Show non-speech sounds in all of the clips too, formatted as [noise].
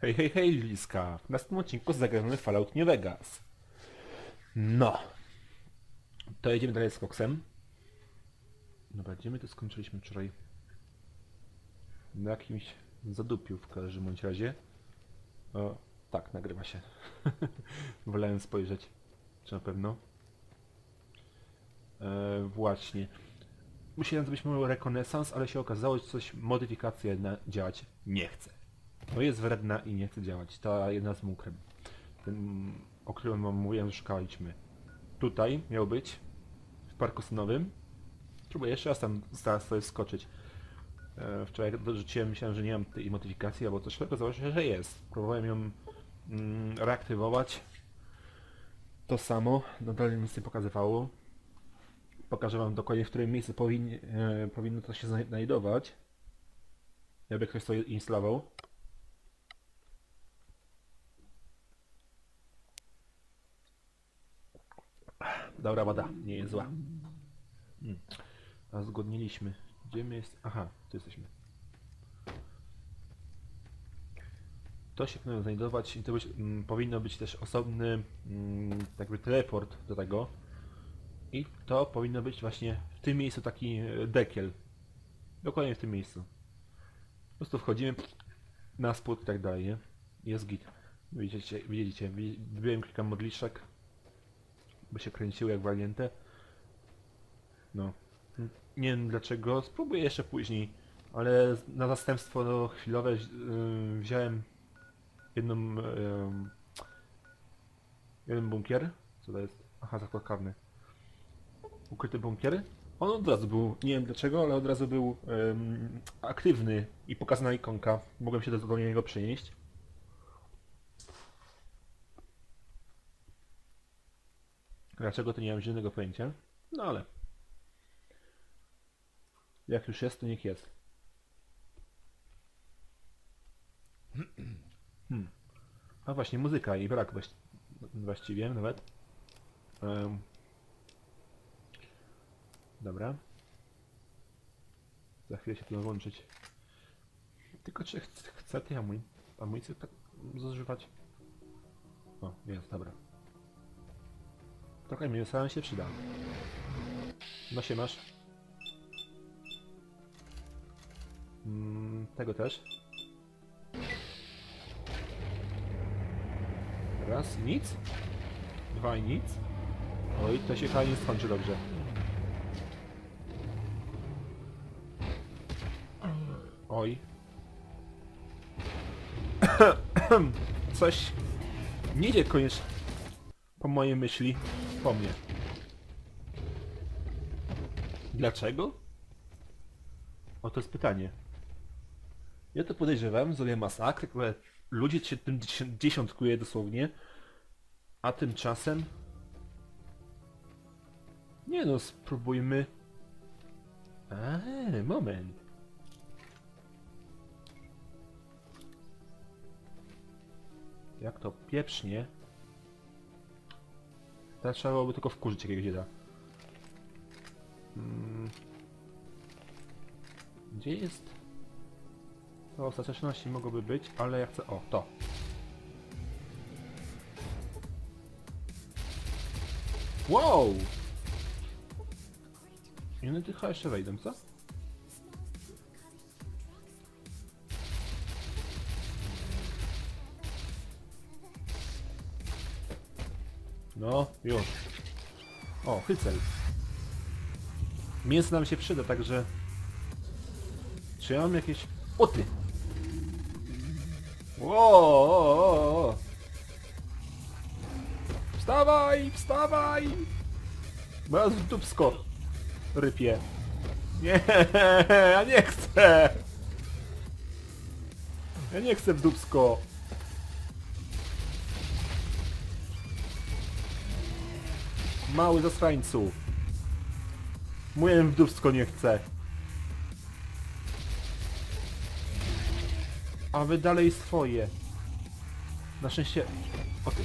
Hej, hej, hej, Liska. W następnym odcinku zagramy Fallout New Vegas. No. To jedziemy dalej z koksem. Dobra, gdzie my to skończyliśmy wczoraj? Na jakimś zadupiu w każdym bądź razie. O, tak, nagrywa się. [laughs] Wolałem spojrzeć. Czy na pewno? E, właśnie. Myślałem, że byśmy rekonesans, ale się okazało, że coś modyfikacja jedna działać nie chce. No jest wredna i nie chce działać. Ta jedna z mukrem. Ten, o którym wam mówiłem, szukaliśmy. Tutaj miał być. W parku synowym. Próbuję jeszcze raz tam zaraz sobie skoczyć. E, wczoraj dorzuciłem, myślałem, że nie mam tej modyfikacji, albo coś, okazało się, że jest. Próbowałem ją mm, reaktywować. To samo, nadal nic nie pokazywało. Pokażę wam dokładnie, w którym miejscu powin, e, powinno to się znajdować. Jakby ktoś to instalował. Dobra woda, nie jest zła. Hmm. A zgodniliśmy. Gdzie my jest? Aha, tu jesteśmy. To się powinno znajdować i to być, mm, powinno być też osobny mm, jakby teleport do tego. I to powinno być właśnie w tym miejscu taki e, dekiel. Dokładnie w tym miejscu. Po prostu wchodzimy na spód i tak dalej, nie? Jest git. Widzicie, widzicie, wybiłem kilka modliszek, by się kręciły jak walnięte. No. Nie wiem dlaczego, spróbuję jeszcze później, ale na zastępstwo no, chwilowe yy, wziąłem jedną yy, jeden bunkier. Co to jest? Aha, zakład karny. Ukryty bunkier. On od razu był, nie wiem dlaczego, ale od razu był aktywny i pokazana ikonka. Mogłem się do niego przenieść. Dlaczego to nie mam żadnego pojęcia. No ale. Jak już jest, to niech jest. Hmm. A właśnie, muzyka i brak właści właściwie nawet. Um. Dobra. Za chwilę się to włączyć. Tylko czy ch chcę tej amuj amunicję tak zużywać? O, jest, dobra. Trochę mięsa się przyda. No się masz. Mm, tego też. Raz nic. Dwa i nic. Oj, to się fajnie skończy dobrze. Oj. [coughs] Coś nie idzie koniecznie po mojej myśli po mnie. Dlaczego? O, to jest pytanie. Ja to podejrzewam, zrobię masakry, które ludzie się tym dziesiątkuje dosłownie, a tymczasem... Nie no, spróbujmy... Eee, moment. Jak to pieprznie. Teraz trzeba byłoby tylko wkurzyć jakiegoś dzieda. Hmm. Gdzie jest? To ostateczności mogłoby być, ale ja chcę... O, to. Wow! I one tylko jeszcze wejdą, co? No, już. O, hycel. Mięso nam się przyda, także... Czy ja mam jakieś... O ty! Ło! Wstawaj! Wstawaj! Bo w dupsko rypie. Nie, [laughs] ja nie chcę! Ja nie chcę w dupsko. Mały zasrańcu. Moje wdówsko nie chce. A wy dalej swoje. Na szczęście... O ty.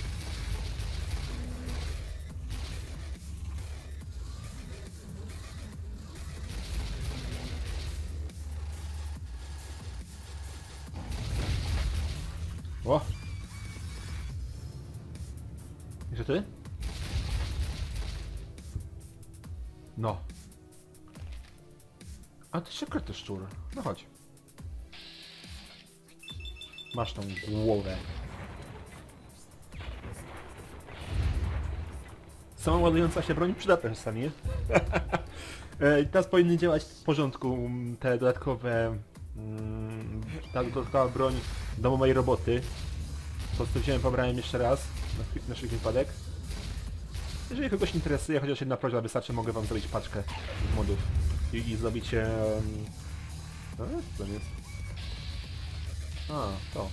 Masz tą głowę. Sama ładująca się broń przydatna czasami? [laughs] E, Teraz powinny działać w porządku mm, te dodatkowe... mm, Ta dodatkowa broń domowej roboty. Po prostu wziąłem, pobrałem jeszcze raz, na, na wszelki wypadek. Jeżeli kogoś interesuje, chociaż jedna prośba wystarczy, mogę wam zrobić paczkę modów. I, i zrobić... Um... Jest? A, to.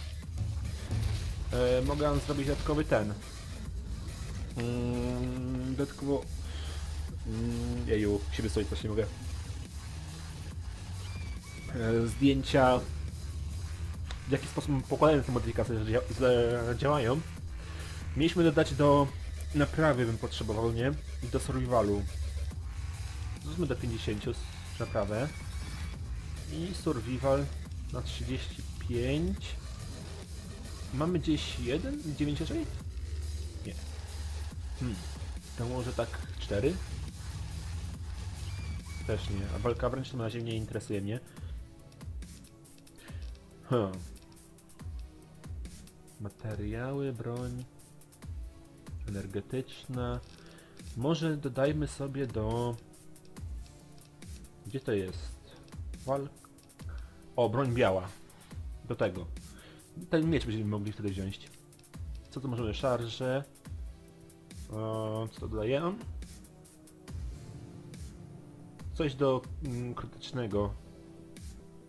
E, mogę zrobić dodatkowy ten. Mm, dodatkowo... Mm, jeju, się wysłać coś nie mogę. E, zdjęcia... W jaki sposób pokładają te modyfikacje, dzia- działają. Mieliśmy dodać do naprawy bym potrzebował, nie? I do survivalu. Zróbmy do 50 s- naprawę. I survival na 35. Mamy gdzieś jeden? 9 raczej? Nie. Hmm. To może tak 4? Też nie. A walka wręcz to na razie nie interesuje mnie. Hmm. Materiały, broń energetyczna. Może dodajmy sobie do... Gdzie to jest? Wal... O, broń biała. Do tego. Ten miecz będziemy mogli wtedy wziąć. Co to możemy? Szarże. Co to dodaje on? Coś do mm, krytycznego.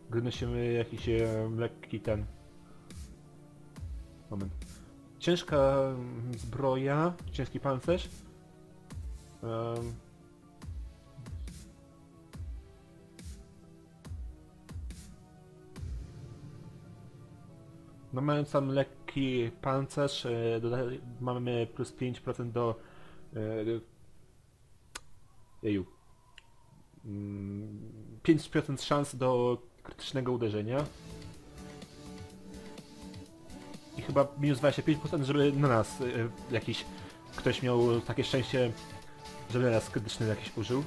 Gdy nosimy jakiś e, lekki ten... Moment. Ciężka mm, zbroja, ciężki pancerz. Em. No mając tam lekki pancerz, e, mamy plus 5% do... E, jeju. Mm, 5% szans do krytycznego uderzenia. I chyba minus 25%, żeby na nas y, jakiś ktoś miał takie szczęście, żeby na nas krytyczny jakiś użył.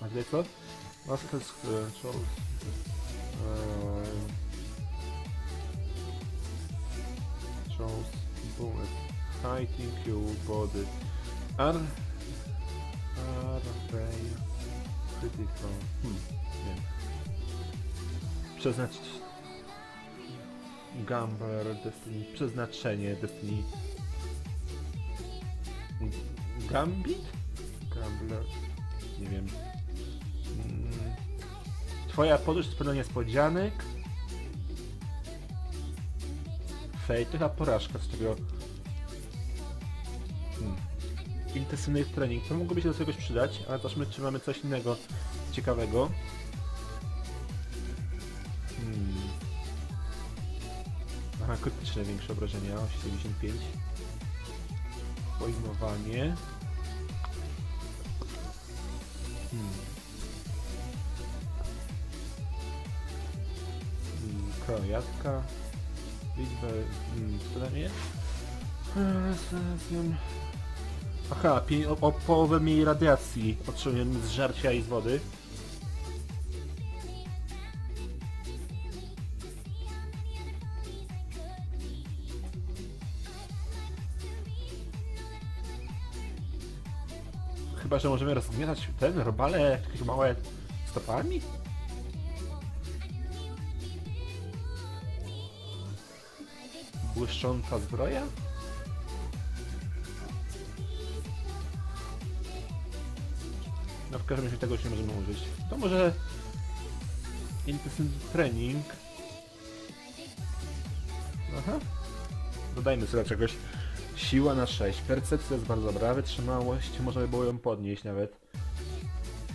A tutaj co? No to jest Shows bullet fighting you body. Ar... Array... Critical... Hmm, nie wiem. Przeznaczyć Gambler, Destiny, przeznaczenie, Destiny. Gambit? Gambler, nie wiem. Mm. Twoja podróż pełna niespodzianek. Fate to chyba porażka z tego. Hmm. Intensywny trening, to mogłoby się do czegoś przydać, ale zobaczmy czy mamy coś innego ciekawego. Hmm. Aha, krytyczne większe obrażenia, 75. Pojmowanie. Hmm. Hmm, Krojatka. Liczbę... Co tam jest? Zaraz ją- Aha, o, o połowę mniej radiacji otrzymuję z żarcia i z wody. Chyba, że możemy rozgniatać ten robale jakieś małe stopami? Błyszcząca zbroja? No w każdym razie tego już nie możemy użyć. To może intensywny trening. Aha. Dodajmy sobie czegoś. Siła na 6. Percepcja jest bardzo dobra. Wytrzymałość. Można by było ją podnieść nawet.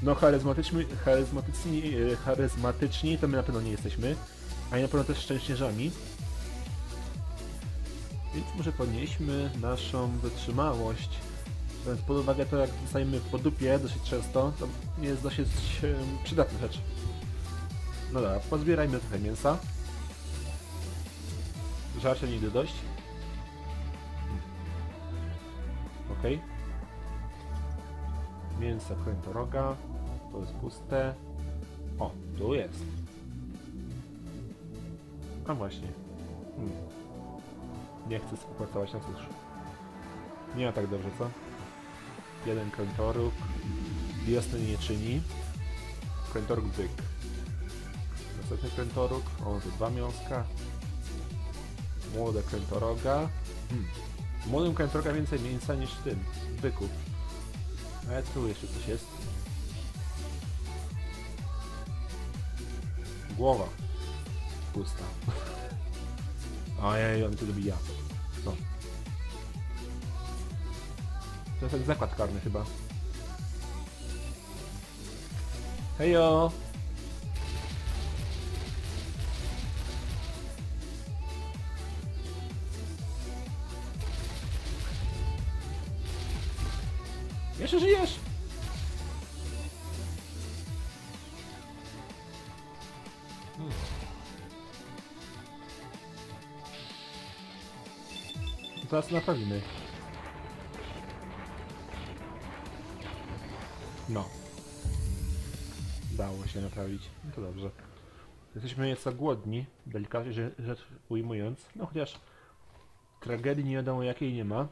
No charyzmatyczni, charyzmatyczni, charyzmatyczni to my na pewno nie jesteśmy. A na pewno też szczęściarzami. Więc może podnieśmy naszą wytrzymałość. Biorąc pod uwagę to, jak dostajemy po dupie dosyć często, to jest dosyć przydatna rzecz. No dobra, pozbierajmy trochę mięsa. Żarcia nigdy dość. Okej. Mięso krętoroga. To jest puste. O, tu jest. A właśnie. Hmm. Nie chcę współpracować, no cóż. Nie ma tak dobrze, co? Jeden krętoruk. Wiosny nie czyni. Krętoruk byk. Następny krętoruk. O, tu dwa miąska. Młode krętoroga. Hmm. Młodym krętoroga więcej mięsa niż w tym. Byku. Ale tu jeszcze coś jest. Głowa. Pusta. [laughs] Ojej, on tu dobija. To jest jak zakład karny chyba. Hejo! Jeszcze żyjesz? Hmm. Teraz naprawimy. No to dobrze. Jesteśmy nieco głodni, delikatnie rzecz, ujmując. No chociaż tragedii nie wiadomo jakiej nie ma.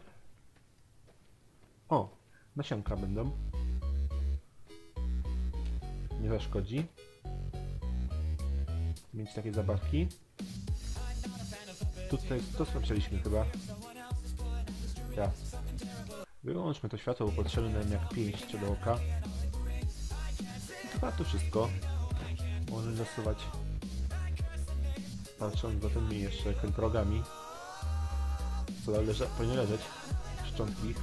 O, nasionka będą. Nie zaszkodzi. Mieć takie zabawki. Tutaj to sprawdziliśmy chyba. Ja. Wyłączmy to światło, potrzebne nam jak pięść do oka. Chyba to wszystko. Możemy zasuwać. Patrząc za tymi jeszcze krętorogami. Co leże, powinien leżeć. Szczątki.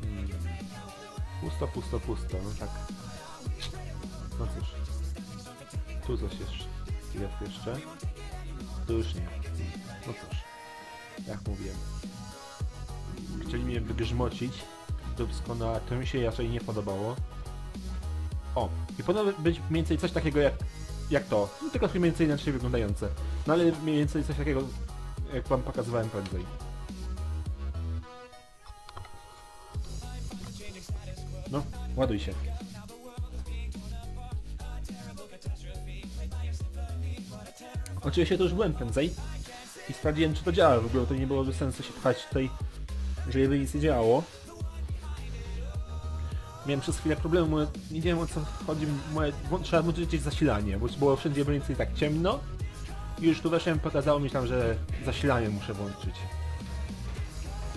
Hmm. Pusto, pusto, pusto. No tak. No cóż. Tu coś jeszcze. Jest jeszcze. Tu już nie. No cóż. Jak mówiłem. Chcieli mnie wygrzmocić. Dubsko, no a to mi się raczej nie podobało. O, i powinno być mniej więcej coś takiego jak, jak to. No, tylko mniej więcej inaczej wyglądające. No ale mniej więcej coś takiego, jak wam pokazywałem prędzej. No, ładuj się. Oczywiście to już byłem prędzej i sprawdziłem czy to działa w ogóle, to nie byłoby sensu się pchać tutaj, żeby nic nie działało. Miałem przez chwilę problemu, nie wiem o co chodzi, moje, trzeba włączyć zasilanie, bo było wszędzie mniej więcej tak ciemno i już tu weszłem, pokazało mi tam, że zasilanie muszę włączyć.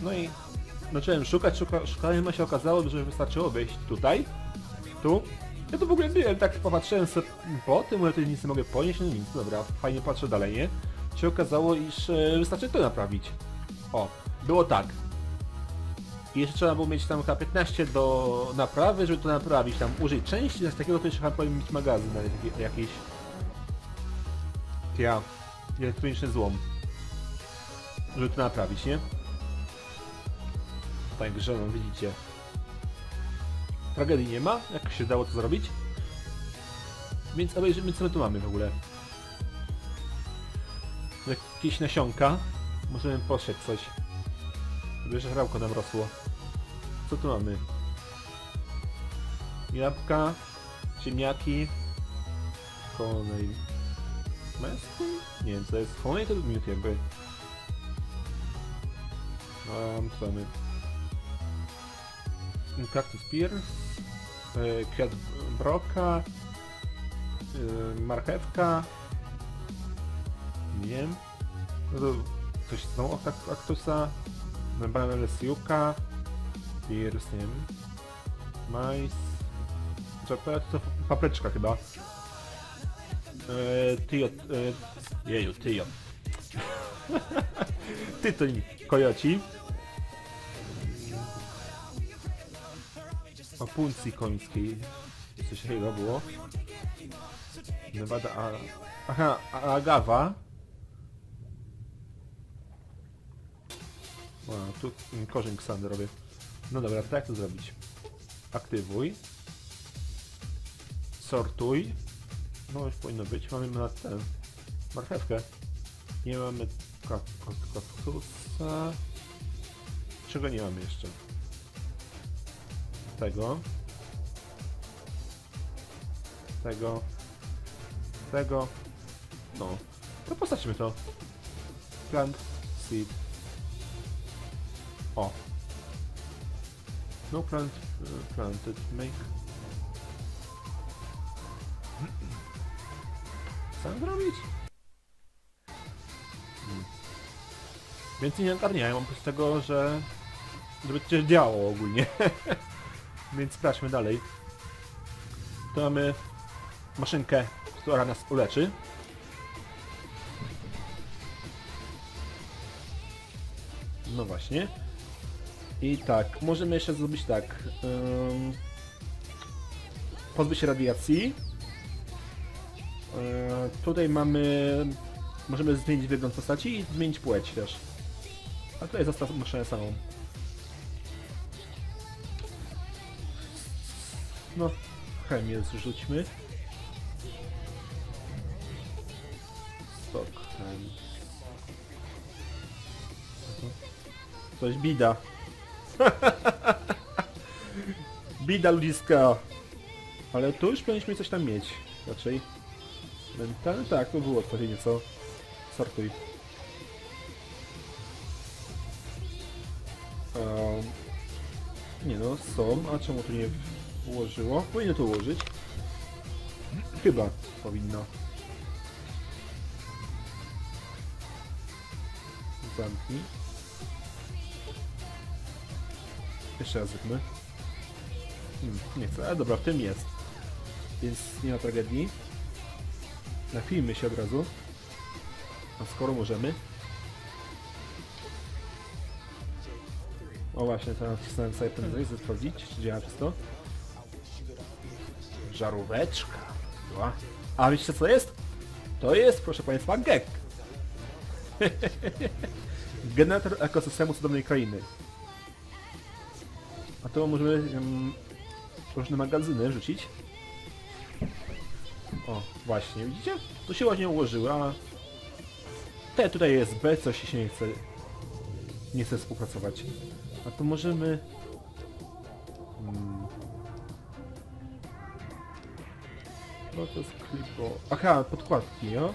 No i zacząłem szukać, szuka, szukałem, a się okazało, że wystarczyło wejść tutaj, tu. Ja tu w ogóle byłem, tak popatrzyłem sobie po tym, ale tu nic nie mogę ponieść, no nic, dobra, fajnie patrzę dalej, nie? Się okazało, iż e, wystarczy to naprawić. O, było tak. I jeszcze trzeba było mieć tam chyba 15 do naprawy, żeby to naprawić, tam użyć części, coś takiego to jeszcze chyba powinien mieć magazyn nawet jak- jakiś. Ja, elektroniczny złom. Żeby to naprawić, nie? Także no widzicie. Tragedii nie ma, jak się dało to zrobić. Więc obejrzymy co my tu mamy w ogóle. Jakieś nasionka. Możemy posieć coś. Żeby żrałko nam rosło. Co tu mamy? Jabłka, ziemniaki, konej... Męsku? Nie wiem co jest. Konej to miód jakby. Um, co mamy? Cactus Pierce, e, kwiat broka, e, marchewka, nie wiem, no to coś znowu od kak- kaktusa, membrana lesiuka, wiem, majs, co to to papryczka chyba, e, tyjo, e, jeju, tyjo, [laughs] tytoń kojoci, opuncji końskiej. Coś takiego było. Nevada a... Aha, agawa. O, tu korzeń ksany robię. No dobra, to jak to zrobić? Aktywuj. Sortuj. No już powinno być. Mamy na ten... marchewkę. Nie mamy ka- ka- kaktusa. Czego nie mamy jeszcze? Tego. Tego. Tego. No. To postawmy to. Plant, seed. O. No plant, planted, make. Mam zrobić? Hmm. Więcej nie ogarniają, oprócz tego, że... żeby coś działało ogólnie. [laughs] Więc sprawdźmy dalej. Tu mamy maszynkę, która nas uleczy. No właśnie. I tak, możemy jeszcze zrobić tak. Um, pozbyć się radiacji. E, tutaj mamy... Możemy zmienić wygląd postaci i zmienić płeć też. A tutaj zostaw maszynę samą. No, chemię zrzućmy. Stock chem. Coś bida. [laughs] bida ludziska. Ale tu już powinniśmy coś tam mieć. Raczej. Mentalne? Tak, to było odpowiednio co. Sortuj. Um, nie no, są. A czemu tu nie ułożyło? Powinno to ułożyć. Chyba powinno. Zamknij. Jeszcze raz zróbmy. Hmm, nie chcę, ale dobra, w tym jest. Więc nie ma tragedii. Napijmy się od razu. A skoro możemy. O właśnie, teraz nacisnąłem sobie ten drzwi, sprawdzić, czy działa wszystko. Żaróweczka. A wiecie co jest? To jest, proszę Państwa, GEK. [laughs] Generator ekosystemu cudownej krainy. A to możemy um, różne magazyny rzucić. O, właśnie, widzicie? To się ładnie ułożyło, a te tutaj jest B, coś się nie chce nie chce współpracować. A to możemy... Hmm. No to jest klipo... Aha, podkładki, jo?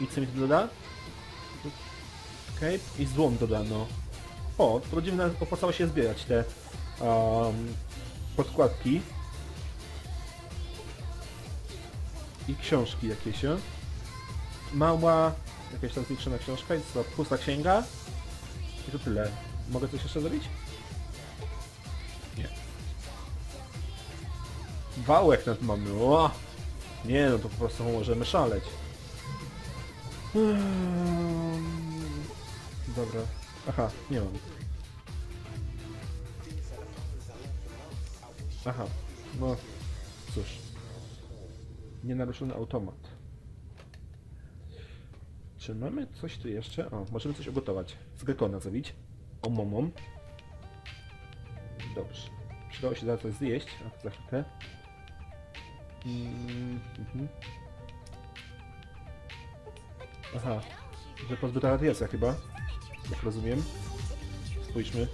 I co mi to doda? Cape i złom dodano. O, to będziemy na- opłacało się zbierać te um, podkładki. I książki jakieś? Mała, jakaś tam zwiększona książka, jest to pusta księga. I to tyle. Mogę coś jeszcze zrobić? Nie. Wałek nad mamy, o! Nie no, to po prostu możemy szaleć. Hmm. Dobra. Aha, nie mam. Aha, no cóż. Nienaruszony automat. Czy mamy coś tu jeszcze? O, możemy coś ugotować. Z gekona zrobić. O momom. Dobrze. Przydało się zaraz coś zjeść. A, za chwilkę. Mm, mhm. Aha. Że pozbyta radiacja chyba. Jak rozumiem. Spójrzmy.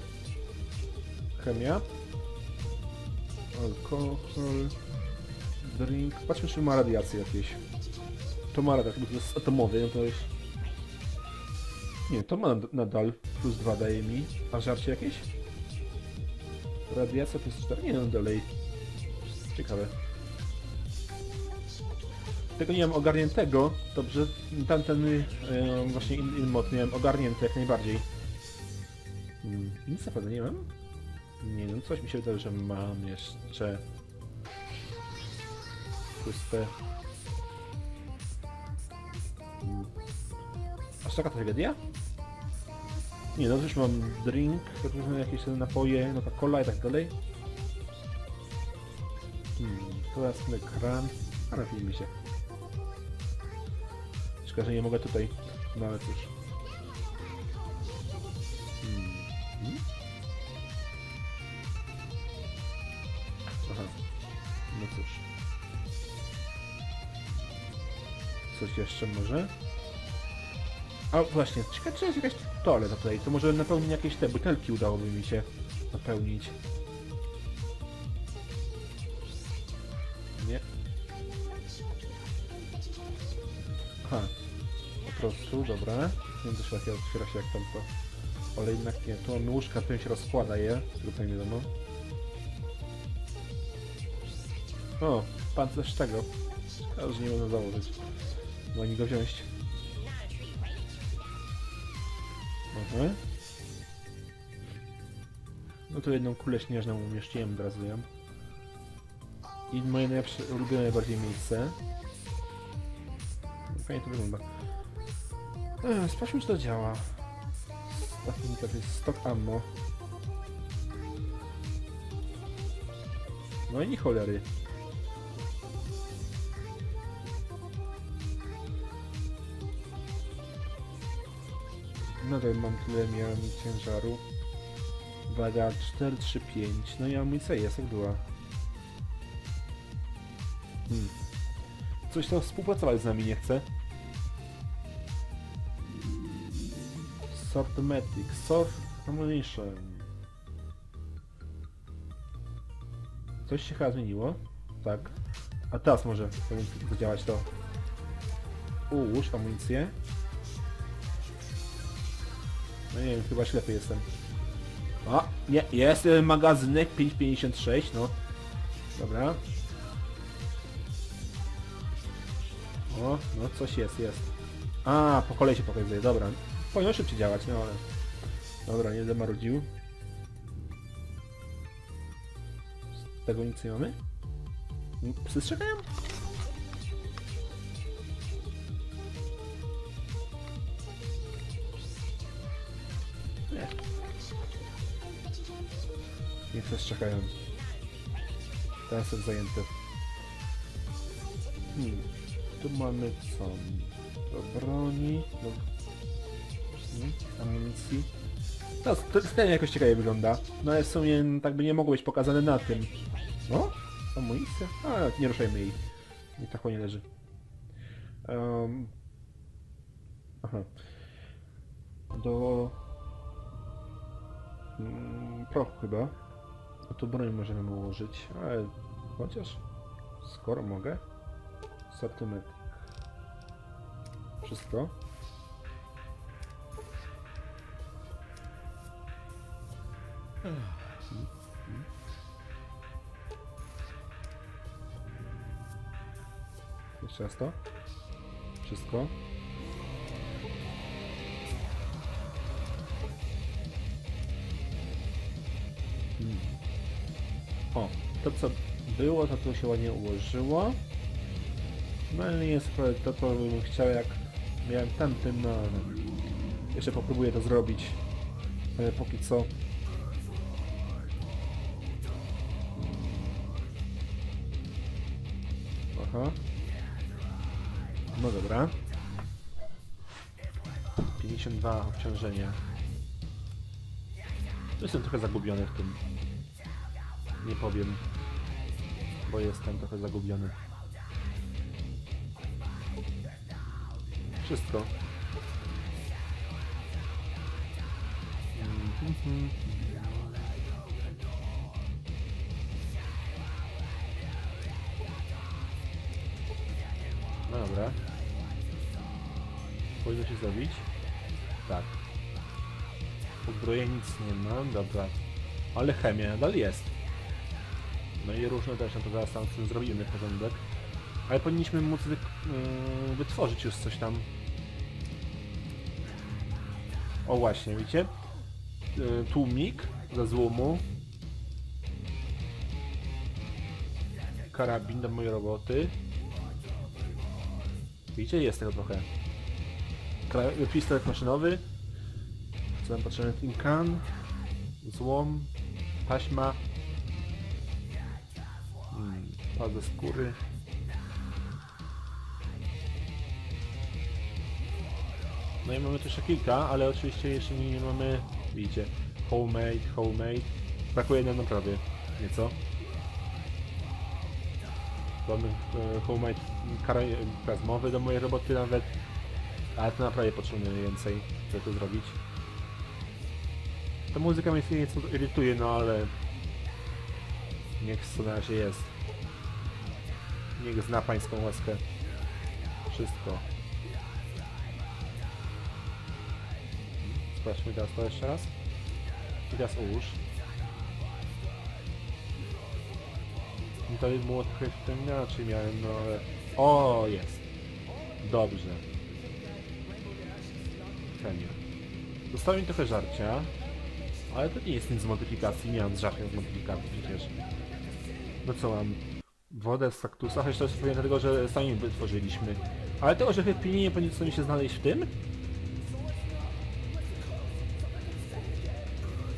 Chemia. Alkohol. Drink. Patrzmy, czy ma radiację jakieś. To ma radiację, bo to jest atomowy, no to jest... Nie, to ma nad- nadal. Plus 2 daje mi. A żarcie jakieś? Radiacja plus 4? Nie, no dalej. Ciekawe. Tego nie mam ogarniętego, dobrze, tamten e, właśnie in, in mod miałem ogarnięty jak najbardziej. Hmm, nic naprawdę nie mam? Nie wiem, coś mi się wydaje, że mam jeszcze... Puste... Hmm. Aż taka tragedia? Nie, no już mam drink, różne jakieś napoje, no Coca-Cola i tak dalej. Hmm, teraz ten kran. A napijmy się troszeczkę, że nie mogę tutaj, no ale cóż. Aha, no cóż. Coś jeszcze może? A właśnie, ciekawe czy jest jakaś toaleta tutaj, to może napełnić jakieś te butelki udałoby mi się napełnić. Dobra. Się otwiera się jak tam to. Ale jednak nie, tu mamy łóżka, to się rozkłada je, tylko nie wiadomo. O, pancerz tego. Szkoda, że nie można założyć. No ani go wziąć. Aha. No to jedną kulę śnieżną umieściłem, od razu ją. I moje najlepsze, ulubione najbardziej miejsce. Fajnie to wygląda. Sprawdźmy czy to działa. Ostatni to jest stock ammo. No i cholery. Nadal mam tyle miałem ciężaru. Waga 4, 3, 5. No i amunicja jest jak była. Hmm. Coś tam współpracować z nami nie chce. Sortometric, Soft Ammunition. Coś się chyba zmieniło. Tak. A teraz może zadziałać to. Ułóż amunicję. No nie wiem, chyba ślepy jestem. A, nie, jest magazynek 5,56, no. Dobra. O, no coś jest, jest. A, po kolei się pokazuje, dobra. Powinno szybciej działać, no ale... Dobra, nie zamarudził. Z tego nic nie mamy? Psy strzekają? Nie. Nie chcę strzekają. Teraz jest zajęty. Hmm. Tu mamy co? Do broni, do hmm, amunicji. To, to jakoś ciekawie wygląda. No ale w sumie tak by nie mogło być pokazane na tym. No? Amunicja? A, nie ruszajmy jej. Nie tak nie leży. Um. Aha. Do... Mm, prochu chyba. A tu broń możemy ułożyć, ale chociaż skoro mogę. Sortyment. Wszystko. Jeszcze raz to. Wszystko. Hmm. O, to co było, to tu się ładnie ułożyło. No ale nie jest to, co bym chciał, jak miałem tamtym, no ale jeszcze popróbuję to zrobić. Ale póki co Aha. No dobra. 52 obciążenia. Jestem trochę zagubiony w tym. Nie powiem. Bo jestem trochę zagubiony. Wszystko. Mhm. No dobra. Powinno się zrobić? Tak. Uzbrojeń nic nie ma, dobra. Ale chemia nadal jest. No i różne też, no to zaraz tam zrobimy porządek. Ale powinniśmy móc wy, yy, wytworzyć już coś tam. O właśnie, widzicie? Yy, tłumik ze złomu. Karabin do mojej roboty. Widzicie? Jest tego trochę. Pistolet maszynowy. Co tam potrzebny? Tinkan. Złom. Taśma. Hmm, skóry. No i mamy tu jeszcze kilka, ale oczywiście jeszcze nie, mamy, widzicie, homemade, homemade. Brakuje nam naprawy nieco. Mamy homemade plazmowy do mojej roboty nawet. Ale to naprawdę potrzebujemy więcej, żeby to zrobić. Ta muzyka mnie nieco irytuje, no ale... Niech co na razie jest. Niech zna pańską łaskę. Wszystko. Sprawdźmy teraz to jeszcze raz. I teraz ułóż. To było trochę inaczej miałem, no ale... O, jest. Dobrze. Chemia. Zostało mi trochę żarcia. Ale to nie jest nic z modyfikacji, nie mam żadnych z modyfikacji przecież. No co mam? Wodę z kaktusa, choć to jest pewnie dlatego, że sami wytworzyliśmy. Ale tego, że pilnie nie powinno mi się znaleźć w tym?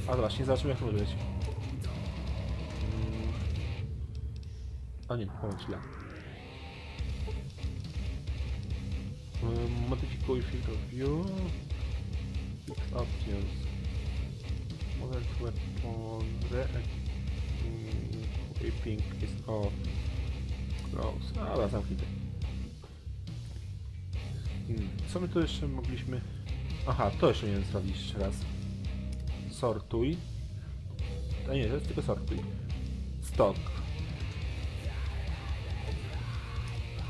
A właśnie, zobaczymy jak to być. A nie, chwila. Um, Modyfikuj of view. Fix options. Model weapon re mm, equipping is off. Close. A, dobra, zamknij to. Hmm. Co my tu jeszcze mogliśmy... Aha, to jeszcze nie zrobić jeszcze raz. Sortuj. A nie, to jest tylko sortuj. Stock.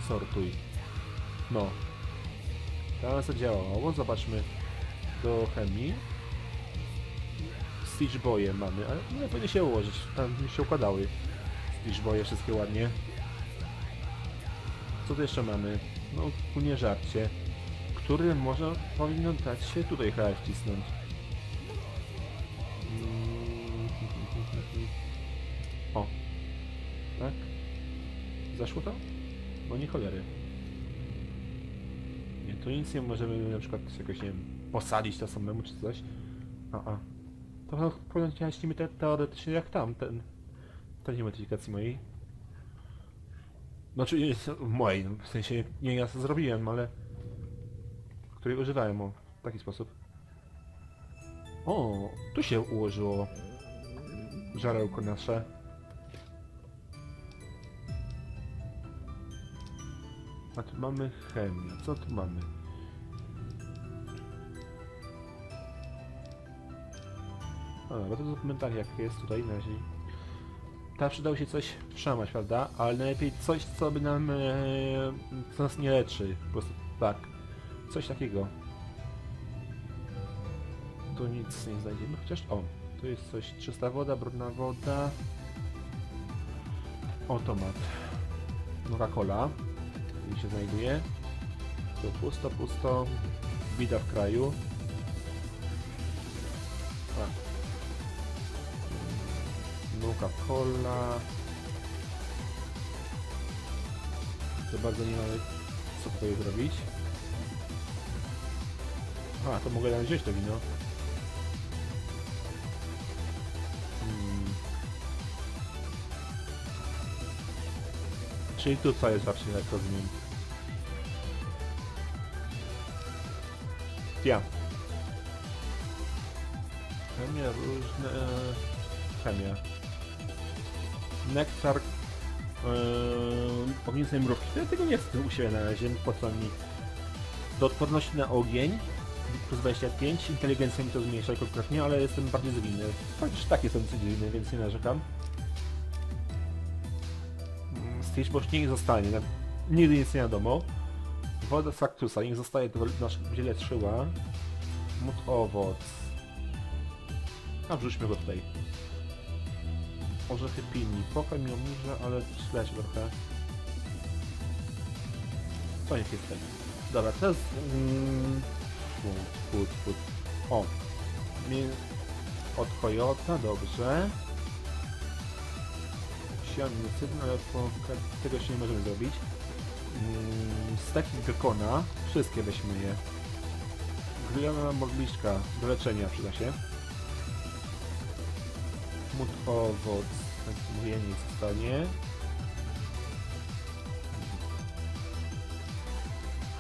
Sortuj. No. Teraz to działało. Zobaczmy do chemii. Stitch Boye mamy, ale nie powinny się ułożyć. Tam się układały. Stitch Boye wszystkie ładnie. Co tu jeszcze mamy? No, ogólnie żarcie. Który może powinno dać się tutaj chyba wcisnąć. Mm, [laughs] O. Tak? Zaszło to? Cholery. Nie, tu nic nie możemy na przykład jakoś, nie wiem, posadzić to samemu czy coś. A, a. To niby te, teoretycznie jak tam, ten... To nie modyfikacji mojej. Znaczy, nie, mojej, no, w sensie nie ja to zrobiłem, ale... Której używałem, o, w taki sposób. O, tu się ułożyło żarełko nasze. A tu mamy chemię. Co tu mamy? A, bo to dokumentalnie jak jest tutaj na razie. Tam przydało się coś wszamać, prawda? Ale najlepiej coś, co by nam... E, co nas nie leczy. Po prostu tak. Coś takiego. Tu nic nie znajdziemy, chociaż o, tu jest coś, czysta woda, brudna woda. Automat. Coca-Cola. Tu się znajduje. Tu pusto, pusto. Bida w kraju. A. Coca-Cola. To bardzo nie mamy co tutaj zrobić. A, to mogę nawet wziąć to wino. Czyli tu co jest zawsze, jak rozumiem. Ja. Chemia, różne... Chemia. Nektar... Yy, mrówki. Ja tego nie chcę u siebie na razie, po co mi. Do odporności na ogień plus 25, inteligencja mi to zmniejsza konkretnie, ale jestem bardziej zwinny. Chociaż tak jestem zwinny, więc nie narzekam. Mm, Stitch Bosch niech zostanie, nigdy nic nie wiadomo. Woda z faktusa, niech zostaje nasz dziele trzyła. Mód owoc. A wrzućmy go tutaj. Orzechy pilni. Pokoń mi obniża, ale śledź trochę. To niech jest ten. Dobra, teraz... Mm, Food, food. O! Od Kojota, dobrze. Sian niecydny, ale po... tego jeszcze nie możemy zrobić. Mm, steki gekona. Wszystkie weźmy je. Grillona modliszka do leczenia przyda się. Mut owoc. Tak mówię, nic zostanie.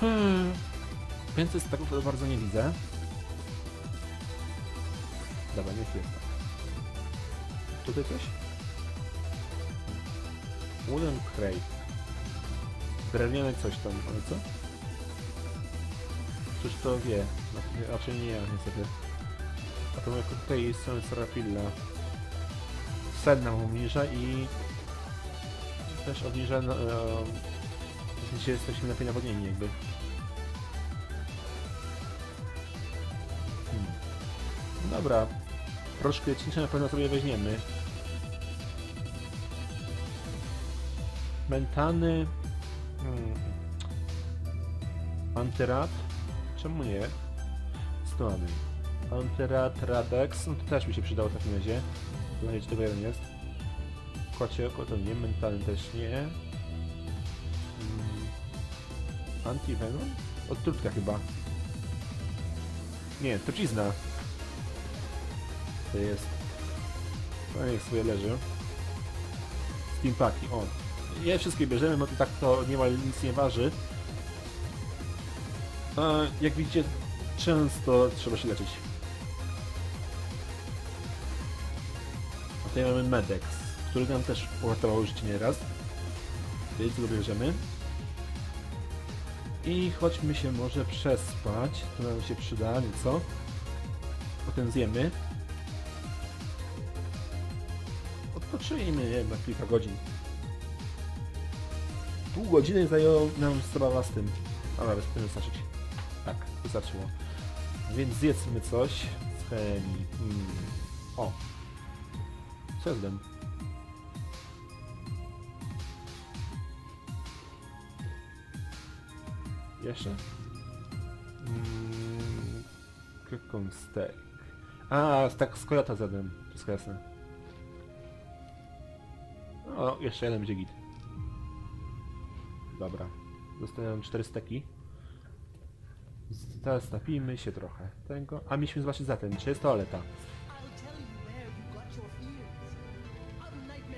Hmm. Więcej staków to bardzo nie widzę. Dobra, niech jest tak. Tutaj coś? Wooden Crate. Drewniane coś tam, ale co? Czyż to wie? No, raczej nie ja, niestety. A to jako tutaj jest strony Serapilla. Sen nam obniża i... też obniża... No, e, w sensie jesteśmy lepiej nawodnieni jakby. Hmm. Dobra. Troszkę cięcia na pewno sobie weźmiemy. Mentany... Hmm. Antyrad? Czemu nie? Stony. Antyrad, Radex, no to też mi się przydało w takim razie. Zobaczcie, tego jeden jest. Kocie oko to nie, mentalny też nie. Mm. Antivenom? Odtrutka chyba. Nie, trucizna. To jest... To niech sobie leży. Steampaki, o. Je wszystkie bierzemy, bo to tak to niemal nic nie waży. A jak widzicie, często trzeba się leczyć. A tutaj mamy Medex, który nam też uratował życie nieraz. Więc go bierzemy. I chodźmy się może przespać. To nam się przyda nieco. Potem zjemy. Odpoczyjmy nie na kilka godzin. Pół godziny zajęło nam sprawa z tym. Ale bez tym wystarczyć. Tak, wystarczyło. Więc zjedzmy coś z chemii. Hmm. O! Co ten? Jeszcze? Mm, Kukon steak. A, tak z kojota zjadłem. Wszystko jasne. O, jeszcze jeden będzie git. Dobra. Zostają cztery steki. Teraz się trochę tego. A mieliśmy zobaczyć za ten, czy jest toaleta.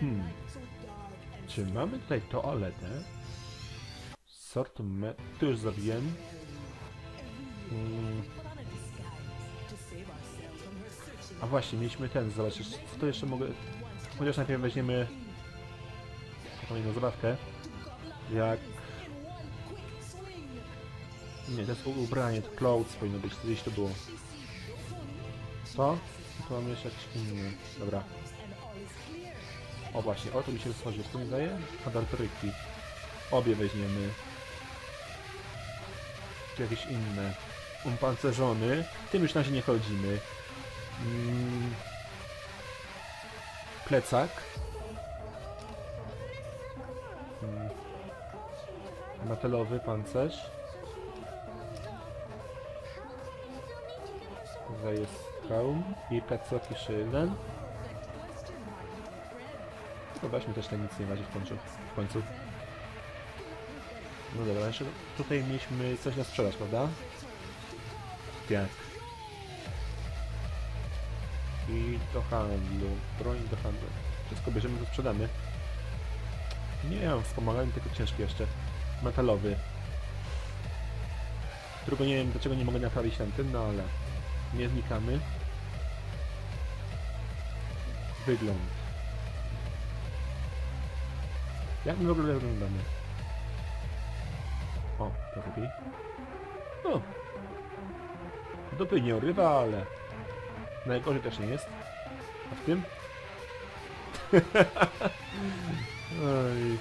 Hmm. Czy mamy tutaj toaletę? Sortiment. Tu już zabiłem. Hmm. A właśnie, mieliśmy ten, zobaczyć, co to jeszcze mogę... Chociaż najpierw weźmiemy jedną zabawkę. Jak... Nie, to jest ubranie, to clothes powinno być, gdzieś to było. Co? Tu mamy jeszcze jakiś inny. Dobra. O właśnie, o to mi się schodzi, co mi daje? Adartryki. Obie weźmiemy. Tu jakieś inne. Umpancerzony. Tym już na razie nie chodzimy. Mm. Plecak. Metalowy pancerz. Tutaj jest hełm i plecak jeszcze jeden. No weźmy też ten nic nie waży w końcu. W końcu. No dobra, jeszcze tutaj mieliśmy coś na sprzedaż, prawda? Tak. I do handlu. Broń do handlu. Wszystko bierzemy, to sprzedamy. Nie mam wspomagania, tylko ciężki jeszcze. Metalowy. Którego nie wiem dlaczego nie mogę naprawić tamten, no ale nie znikamy. Wygląd. Jak my w ogóle wyglądamy? O, to lepiej. O! Dupy nie urywa, ale... Najgorzej też nie jest. A w tym? [laughs] Oj.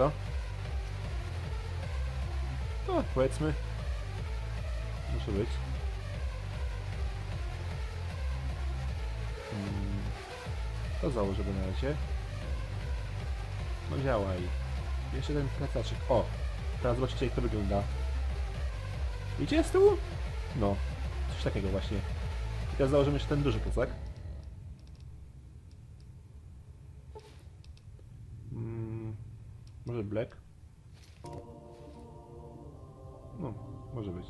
To? No, powiedzmy. Muszę być. Hmm. To założę go na razie. No działaj. Jeszcze ten plecaczek. O! Teraz zobaczycie jak to wygląda. Idzie z tyłu? No. Coś takiego właśnie. I teraz założymy jeszcze ten duży plecak. Mm, może black? No, może być.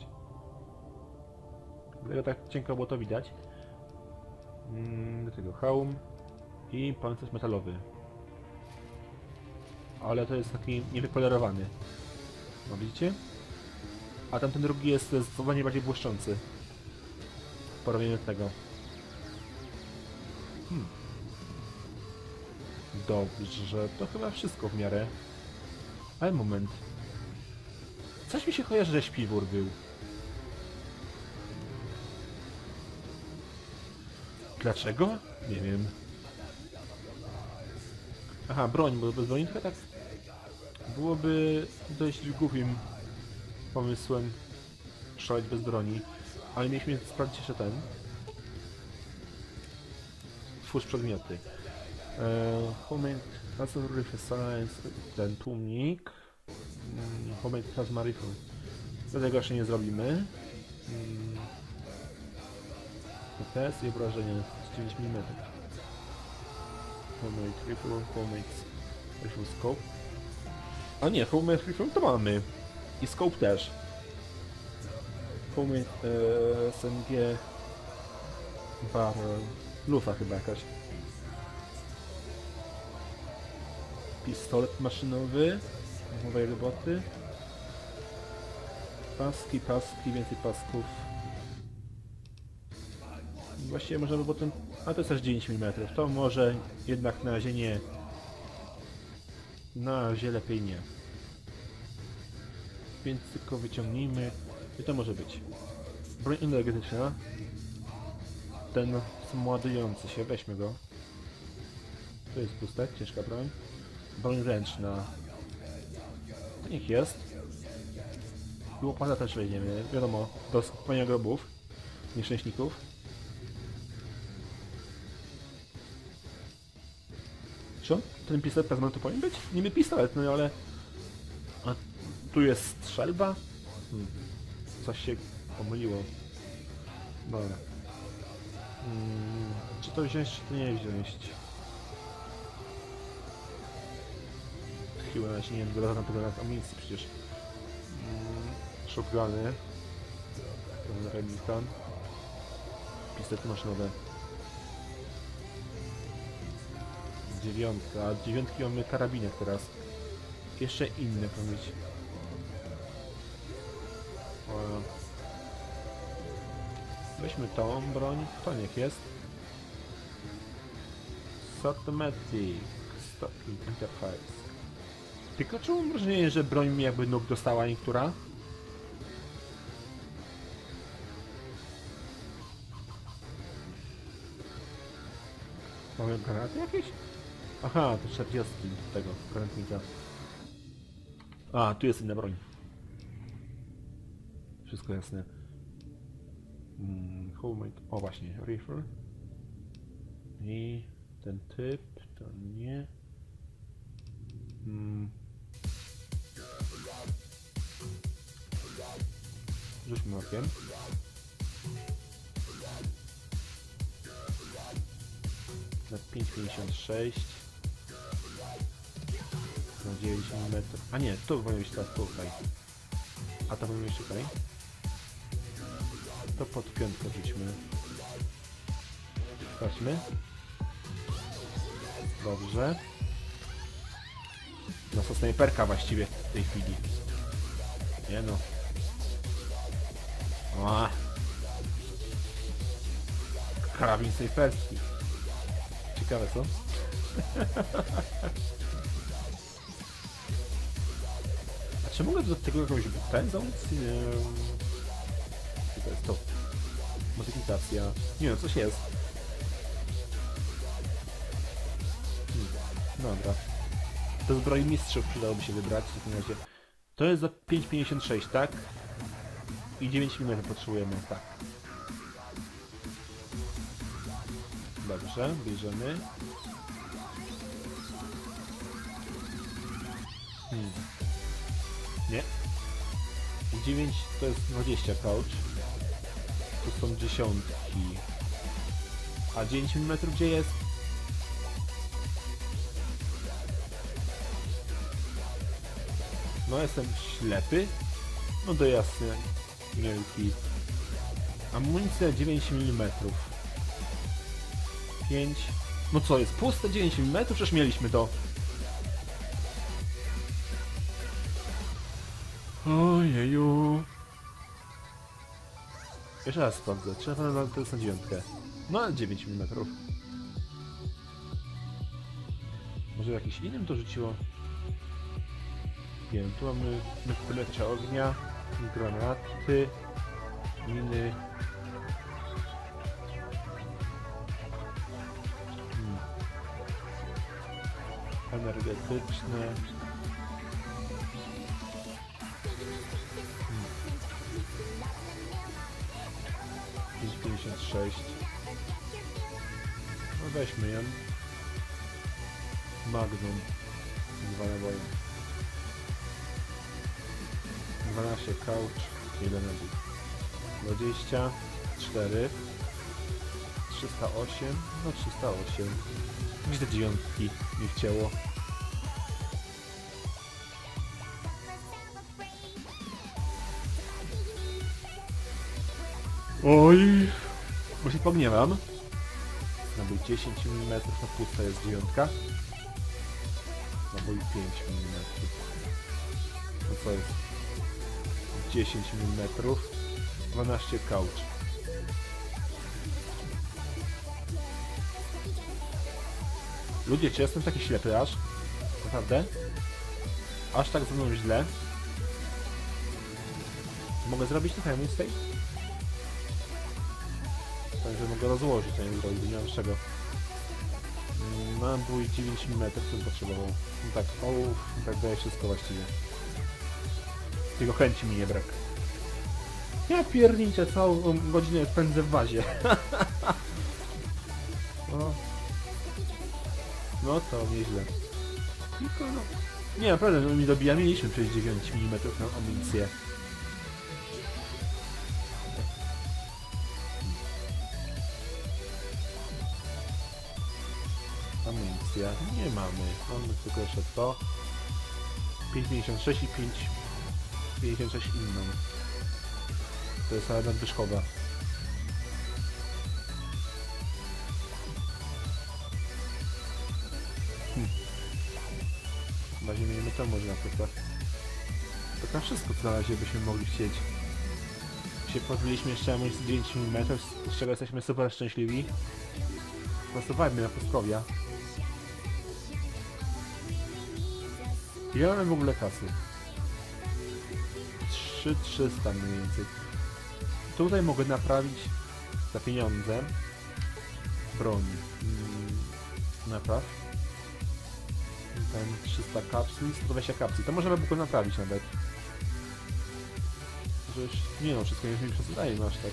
Dlatego tak cienko było to widać. Mm, do tego hełm i pancerz metalowy. Ale to jest taki niewypolerowany. No widzicie? A tamten drugi jest zdecydowanie bardziej błyszczący. W porównaniu do tego. Hmm. Dobrze, to chyba wszystko w miarę. Ale moment. Coś mi się kojarzy, że śpiwór był. Dlaczego? Nie wiem. Aha, broń, bo bez broni trochę tak byłoby dość głupim pomysłem strzelać bez broni, ale mieliśmy sprawdzić jeszcze ten. Twórz przedmioty. Eee, homemade Castle Rifle Science, ten tłumik. Mm, homemade Plasma Rifle. Do tego jeszcze nie zrobimy. Mm. test i obrażenia z 9 mm. Homemade Rifle, Homemade Rifle Scope. A nie, Homemade Rifle to mamy. I Scope też. Homemade e, SMG Barrel. Lufa chyba jakaś. Pistolet maszynowy. Nowej roboty. Paski, paski, więcej pasków. Właściwie możemy potem... A to jest aż 9 mm. To może jednak na razie nie. Na razie lepiej nie. Więc tylko wyciągnijmy. I to może być. Broń energetyczna. Ten ładujący się, weźmy go. To jest pustek, ciężka broń. Broń ręczna. Niech jest. Łopata też wejdziemy, wiadomo, do skopania grobów, nieszczęśników. Co? Ten pistolet plazmatu powinien być? Niby pistolet, no ale... A tu jest strzelba? Hmm. Coś się pomyliło. Dobra. Hmm. Czy to wziąć, czy to nie wziąć? Chyba na się nie wiem, na tego na amunicji przecież. Mm, shotguny. Remington. Pistolety maszynowe. Dziewiątka. A dziewiątki mamy karabinek teraz. Jeszcze inne. O. Weźmy tą broń. To niech jest. Automatic. Stop interface. Tylko czułem wrażenie, że broń mi jakby nóg dostała niektóra. Mamy granaty jakieś? Aha, to 40 tego granatnika. A, tu jest inna broń. Wszystko jasne. Hmm, homemade. O właśnie, rifle. I ten typ, to nie. Hmm. Rzućmy okiem. Na 5,56 Na 9 mm. A nie, to powinno być teraz tutaj. A to powinno być tutaj. To pod piątkę rzućmy. Sprawdźmy. Dobrze. No to snajperka właściwie w tej chwili. Nie no. O. Karabin snajperski. Ciekawe co? A czy mogę do tego jakąś pędzą? Nie. To jest to? Modyfikacja. Nie no, coś jest. Hmm. Dobra. Do zbroi mistrzów przydałoby się wybrać w takim razie. To jest za 5,56, tak? I 9 mm potrzebujemy, tak. Dobrze, bierzemy. Hmm. Nie. 9 to jest 20 pouch. Tu są dziesiątki. A 9 mm gdzie jest? No jestem ślepy. No to jasne. Wielki. Amunicja 9 mm. 5. No co jest? Puste 9 mm? Przecież mieliśmy to. Ojeju. Jeszcze raz sprawdzę. Czy na to jest na dziewiątkę? No 9 mm. Może jakiś innym to rzuciło? Nie wiem, tu mamy wyplecze ognia, granaty, miny. Hmm. Energetyczne. Hmm. 5,56 No weźmy ją. Magnum. Dwa naboje. 12 couch, 1 na 20, 4, 308, no 308. Gdzie te dziewiątki nie chciało? Oj, bo się pogniewam. Nabój 10 mm, na pusta jest dziewiątka. Nabój 5 mm. No co jest? 10 mm, 12 couch. Ludzie, czy jestem taki ślepy aż? Naprawdę? Aż tak ze mną źle? Mogę zrobić z tej? Także mogę rozłożyć, a nie zrobić, nie mam czego. Mm, Mam bój 9 mm, bym potrzebował. No tak, o, tak daje wszystko właściwie. Tylko chęci mi nie brak. Ja pierniczę całą godzinę spędzę w wazie. no. [laughs] no to nieźle. Tylko no. Nie, naprawdę, no mi dobija. Mieliśmy przecież 9 mm na amunicję. Amunicja. Nie mamy. Mamy tylko jeszcze to. 5,56 i 5 56 inną. To jest ale nadwyżkowa. Hm. Na razie miejmy to może na przykład. Tak na wszystko co na razie byśmy mogli chcieć. Się pozbyliśmy jeszcze amunicji 9 mm, z czego jesteśmy super szczęśliwi. Głosowajmy na pustkowia. Ile mamy w ogóle kasy? 3300 mniej więcej. Tutaj mogę naprawić za pieniądze broń. Mm, napraw. Tam 300 kapsli, 120 kapsli. To możemy go naprawić nawet. Już nie no, wszystko nie mi przesadzaje no aż tak.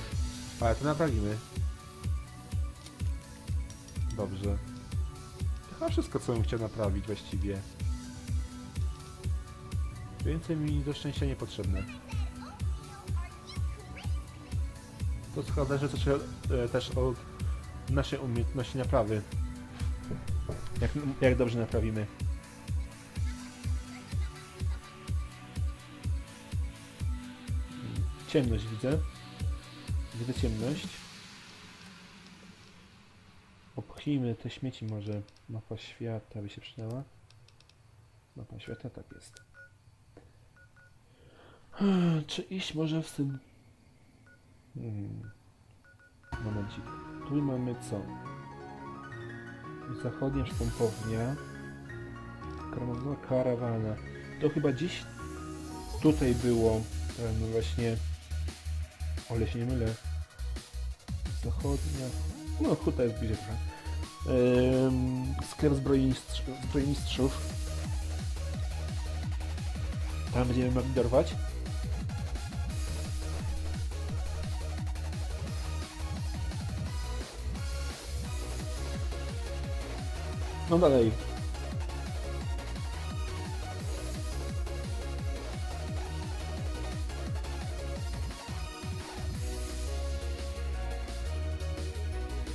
Ale to naprawimy. Dobrze. Chyba wszystko co bym chciał naprawić właściwie. Więcej mi do szczęścia niepotrzebne. To tylko zależy też, e, też od naszej umiejętności naprawy. Jak, jak dobrze naprawimy. Ciemność widzę. Widzę ciemność. Opchnijmy te śmieci może. Mapa świata by się przydała. Mapa świata, tak jest. Czy iść może w tym... Hmm. Momencik. Tu mamy co? Zachodnia szpompownia. Karmazowa karawana. To chyba gdzieś tutaj było no właśnie... Ale się nie mylę. Zachodnia... No, huta jest bliżej trochę. Ym, sklep zbrojmistrz. Tam będziemy dorwać. No dalej.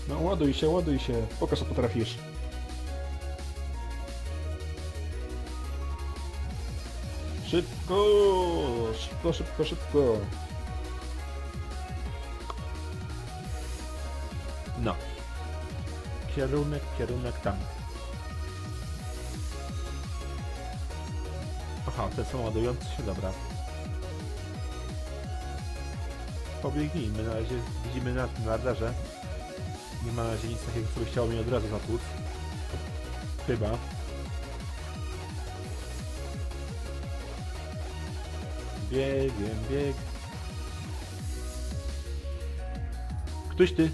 No ładuj się, ładuj się. Pokaż co potrafisz. Szybko! Szybko, szybko, szybko. No. Kierunek, kierunek tam. te są ładujące się, dobra. Pobiegnijmy, na razie widzimy na tym radarze. Nie ma na razie nic takiego, co by chciało od razu zatłuc. Chyba. Biegiem, bieg. Ktoś ty?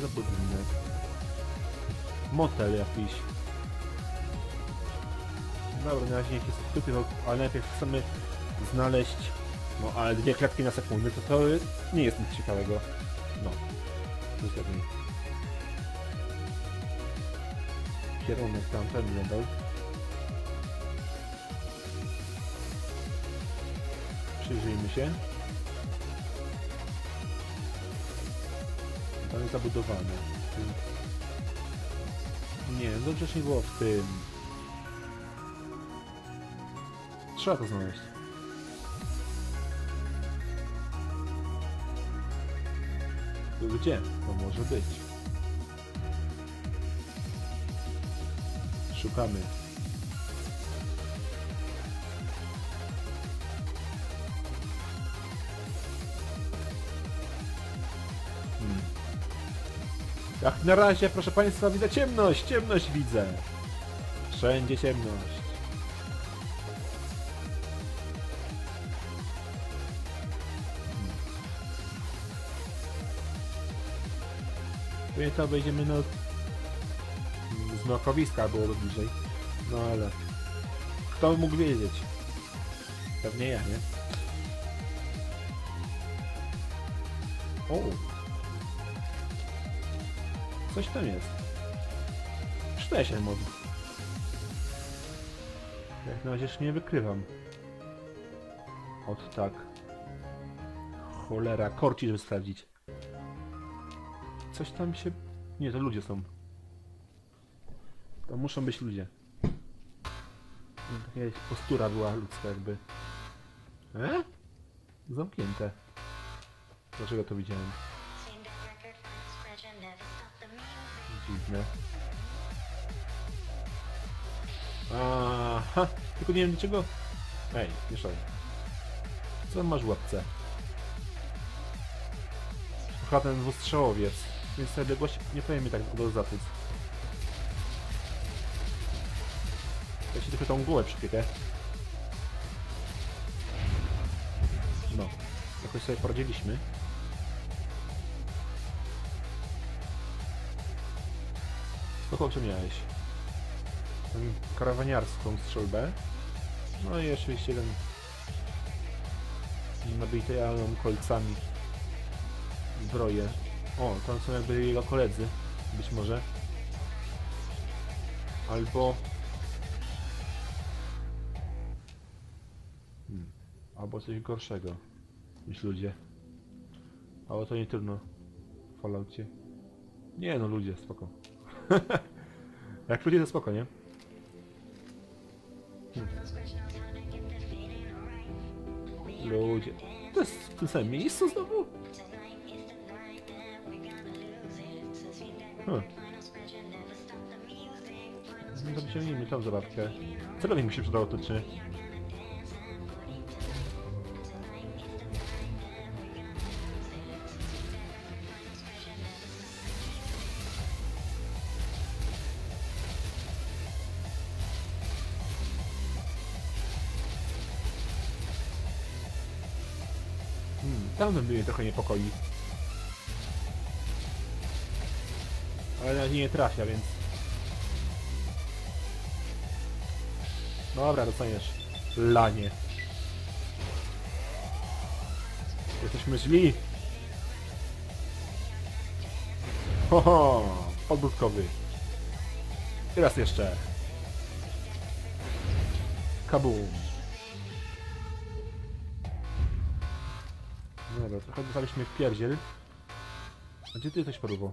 Za budynek? Motel jakiś. Dobra, na razie niech jest w dupie, no, ale najpierw chcemy znaleźć... No, ale dwie klatki na sekundę, to to nie jest nic ciekawego. No. Niestety. Kierunek tamten nadal. Przyjrzyjmy się. Zabudowane. Nie, dobrze nie było w tym. Trzeba to znaleźć. Gdzie to może być? Szukamy. Jak na razie, proszę Państwa, widzę ciemność, ciemność widzę. Wszędzie ciemność. Pewnie to wejdziemy no... Z mrokowiska byłoby bliżej. No ale... Kto mógł wiedzieć? Pewnie ja, nie? O! Coś tam jest. Przydaje się mod. Jak na razie jeszcze nie wykrywam. Ot tak. Cholera, korci, żeby sprawdzić. Coś tam się... Nie, to ludzie są. To muszą być ludzie. Taka postura była ludzka jakby. E? Zamknięte. Dlaczego to widziałem? Dziwne. Aha, tylko nie wiem dlaczego... Ej, nie szalej. Co masz w łapce? Chyba ten dwustrzałowiec. Więc te odległości nie powiem mi tak do zatyc. Ja się tylko tą głowę przypiekę. No. Jakoś sobie poradziliśmy. To chłopcze miałeś. Tę karawaniarską strzelbę. No i oczywiście ten nabity alą kolcami zbroję. O, tam są jakby jego koledzy. Być może. Albo... Hmm. Albo coś gorszego niż ludzie. Ale to nie trudno w Falloutie. Nie no, ludzie, spoko. [laughs] Jak ludzie to spoko, nie? Ludzie. To jest w tym samym miejscu znowu? Hmm. No to wyciągnijmy tą zabawkę. Celownik mi się przydało to czy... Tam mnie trochę niepokoi. Ale na nie trafia, więc... Dobra, dostaniesz. Lanie. Jesteśmy źli. Ho, ho Podbródkowy. I raz jeszcze. Kabum. Trochę dostaliśmy w pierdziel. A gdzie ty jesteś paruwo?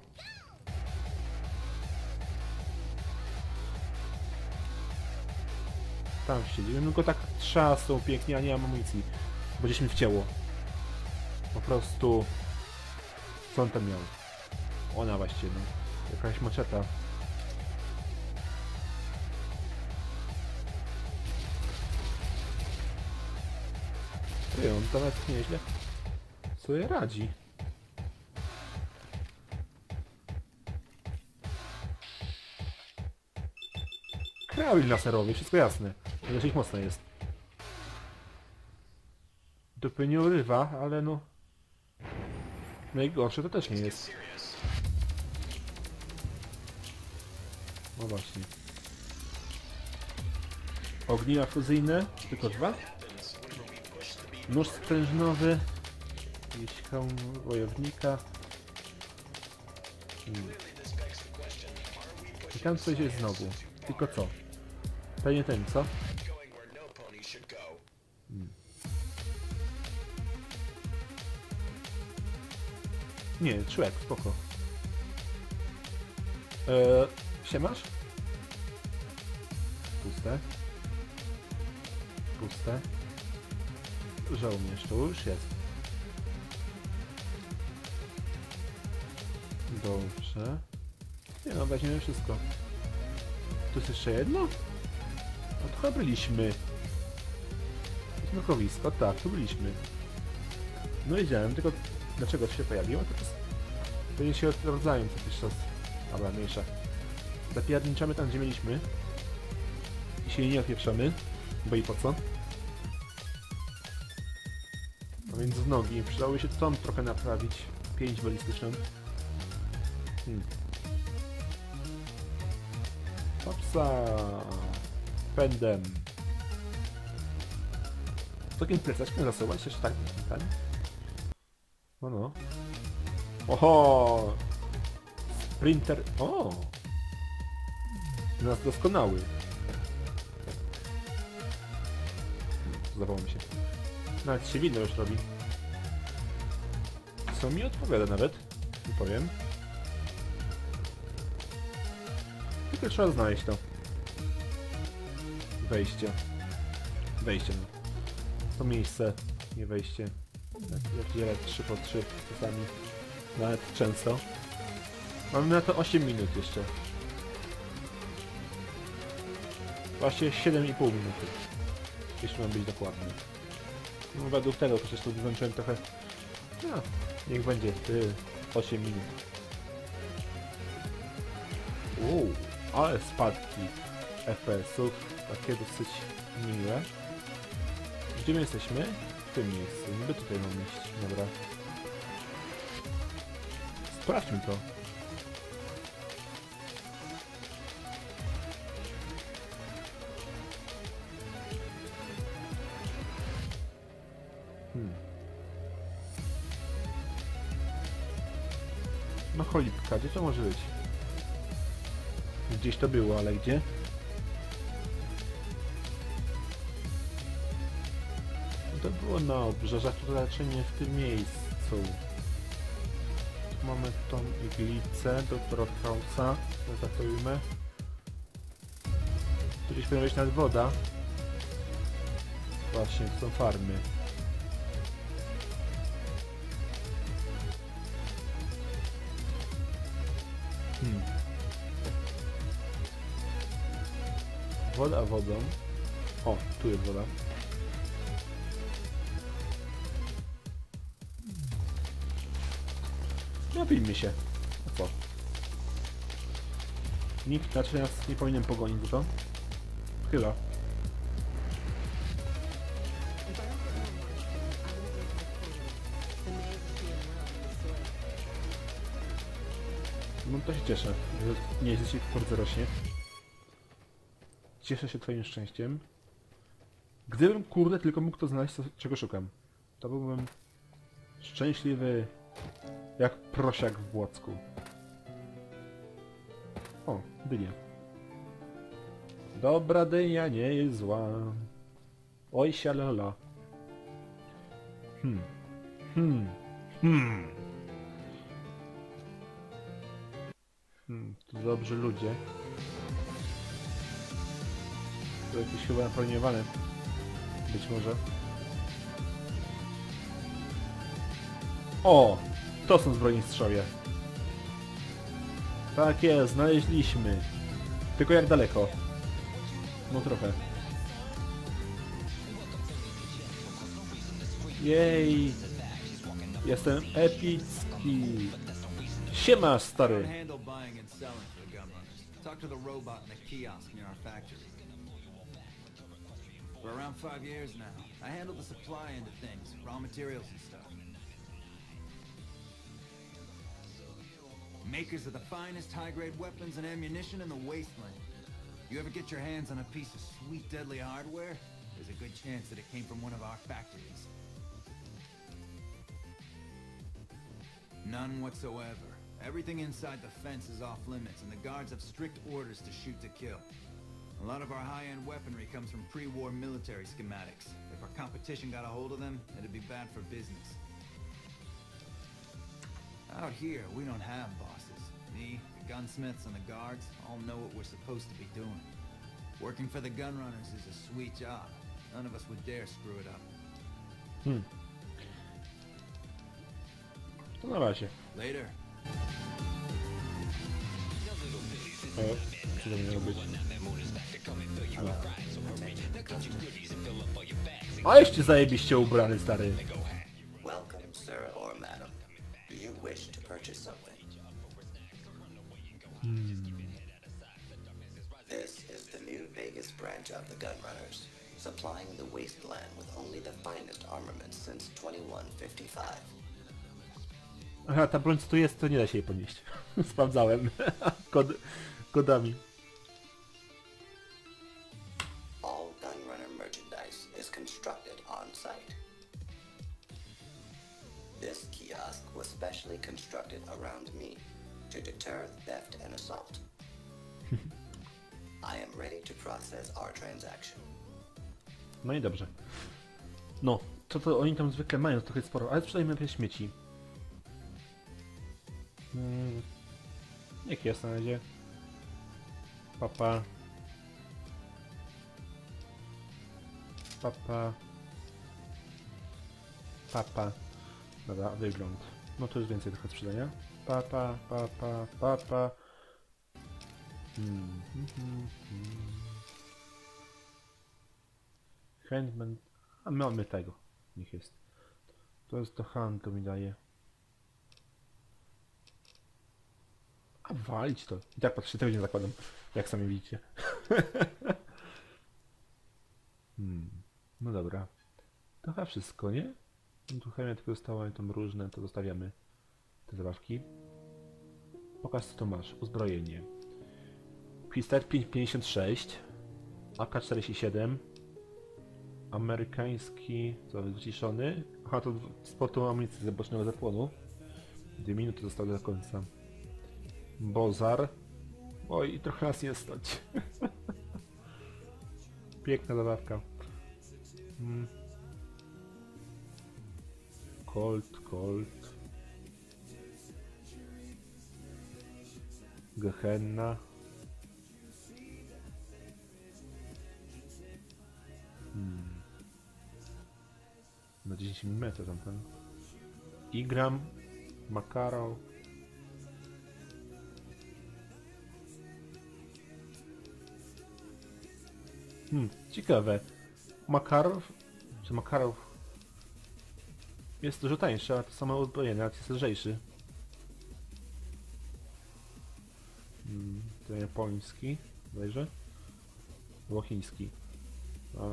Tam siedzi. No go tak trzasą pięknie, a nie mam amunicji. Bo gdzieś mi wcięło. Po prostu... Co on tam miał? Ona właściwie, no. Jakaś moczeta. Ty, on to nawet nieźle sobie radzi. karabin laserowy, wszystko jasne. Dosyć mocne jest. Dupy nie urywa, ale no... Najgorsze to też nie jest. No właśnie. Ogniwa fuzyjne, tylko dwa. Nóż sprężynowy. Jakiś hełm wojownika. Hmm. I tam coś jest znowu. Tylko co? Pewnie ten, co? Hmm. Nie, człowiek, spoko. Eee, siemasz? Puste. Puste. Żołnierz, to już jest. Dobrze. Nie no, weźmiemy wszystko. Tu jest jeszcze jedno? No to chyba byliśmy. Smokowisko, tak, tu byliśmy. No wiedziałem, tylko dlaczego to się pojawiło? Jest... Pewnie się odrodzają co jakiś czas. Dobra, mniejsza. Zapierniczamy tam, gdzie mieliśmy. I się nie opieprzamy, bo i po co? A więc w nogi. Przydałoby się tą trochę naprawić. 5 balistyczną. Hmm. Hopsa! Pędem. Z takim plecaczkiem zasuwać jeszcze tak tak? No no. Oho! Sprinter... O! Nas doskonały. Zdawało mi się. Nawet się widno już robi. Co mi odpowiada nawet? Nie powiem. Tylko trzeba znaleźć to. Wejście. Wejście. To miejsce, nie wejście. Jak, dzielę 3 po 3 czasami. Nawet często. Mamy na to 8 minut jeszcze. Właśnie 7,5 minuty. Jeśli mam być dokładny. No według tego przecież tu wyłączyłem trochę... No, niech będzie. Ty, 8 minut. Uuu, ale spadki FPS-ów. Takie dosyć miłe. Gdzie my jesteśmy? W tym miejscu. Niby tutaj mam iść. Dobra. Sprawdźmy to. Hmm. No cholipka, gdzie to może być? Gdzieś to było, ale gdzie? No to było na obrzeżach, to raczej nie w tym miejscu. Tu mamy tą iglicę doktora Krausa, to ujmę. Tu gdzieś powinna być nawet woda. Właśnie, to są farmy. Woda wodą. O, tu jest woda. Napijmy się. A co? Nikt raczej nas nie powinien pogonić to. Chyba. No to się cieszę, że nie jeździcie w rośnie. Cieszę się twoim szczęściem. Gdybym kurde tylko mógł to znaleźć, co, czego szukam, to byłbym szczęśliwy jak prosiak w Błocku. O, dynia. Dobra dynia nie jest zła. Oj sialala. Hmm. Hmm. Hmm. Hmm, to dobrzy ludzie. To jakieś chyba napełniowane. Być może. O! To są zbrojnistrzowie. Tak jest, znaleźliśmy. Tylko jak daleko? No trochę. Jej! Jestem epicki. Siema, stary. Talk to the robot in the kiosk near our factory. For around five years now, I handle the supply end of things, raw materials and stuff. Makers of the finest high-grade weapons and ammunition in the wasteland. You ever get your hands on a piece of sweet, deadly hardware? There's a good chance that it came from one of our factories. None whatsoever. Everything inside the fence is off limits, and the guards have strict orders to shoot to kill. A lot of our high-end weaponry comes from pre-war military schematics. If our competition got a hold of them, it'd be bad for business. Out here, we don't have bosses. Me, the gunsmiths, and the guards all know what we're supposed to be doing. Working for the gunrunners is a sweet job. None of us would dare screw it up. Hmm. Na razie. Later. Co to miało być? A jeszcze zajebiście ubrany, stary. Welcome, sir or madam. Do you wish to purchase something? This is the New Vegas branch of the Gunrunners, supplying the wasteland with only the finest armaments since 2155. Aha, ta broń co tu jest, to nie da się jej podnieść. [laughs] Sprawdzałem. [laughs] Kod, No i dobrze. No, co to oni tam zwykle mają trochę sporo, ale sprzedajmy najpierw śmieci. Hmm. Jak jest na razie? Papa. Papa. Papa. Dobra, wygląd. No to jest więcej trochę sprzedania. Papa, papa, papa. Hmm. hmm, hmm, hmm. Handman. A mamy tego. Niech jest. To jest do handlu mi daje. A walić to. I tak patrzcie, tego nie zakładam. Jak sami widzicie. [laughs] hmm. No dobra. To chyba wszystko, nie? No tu chemia tylko została, tam różne, to zostawiamy te zabawki. Pokaż co tu masz. Uzbrojenie. Pistolet 556. AK-47. Amerykański, co, wyciszony. Aha, to sportu amunicji z bocznego zapłonu. Dwie minuty zostały do końca. Bozar. Oj, i trochę nas nie stać. [laughs] Piękna zabawka. Mm. Colt, Colt. Gehenna. Hmm. Na 10 mm tamten. Igram. Makaro. Hmm, ciekawe. Makarow, czy Makarow jest dużo tańszy, a to samo uzbrojenie, ale jest lżejszy. Hmm, to japoński, bodajże? Albo chiński. A,